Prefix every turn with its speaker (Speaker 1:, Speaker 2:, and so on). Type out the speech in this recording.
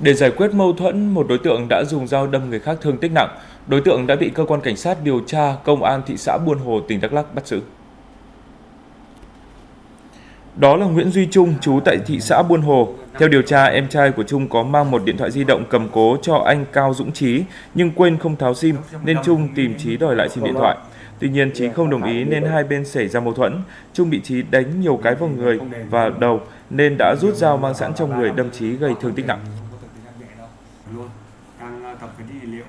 Speaker 1: để giải quyết mâu thuẫn, một đối tượng đã dùng dao đâm người khác thương tích nặng. Đối tượng đã bị cơ quan cảnh sát điều tra công an thị xã buôn hồ, tỉnh đắk lắc bắt giữ. Đó là nguyễn duy trung, chú tại thị xã buôn hồ. Theo điều tra, em trai của trung có mang một điện thoại di động cầm cố cho anh cao dũng trí nhưng quên không tháo sim nên trung tìm trí đòi lại sim điện thoại. Tuy nhiên trí không đồng ý nên hai bên xảy ra mâu thuẫn. Trung bị trí đánh nhiều cái vào người và đầu nên đã rút dao mang sẵn trong người đâm trí gây thương tích nặng luôn đang ờ, tập cái dữ liệu?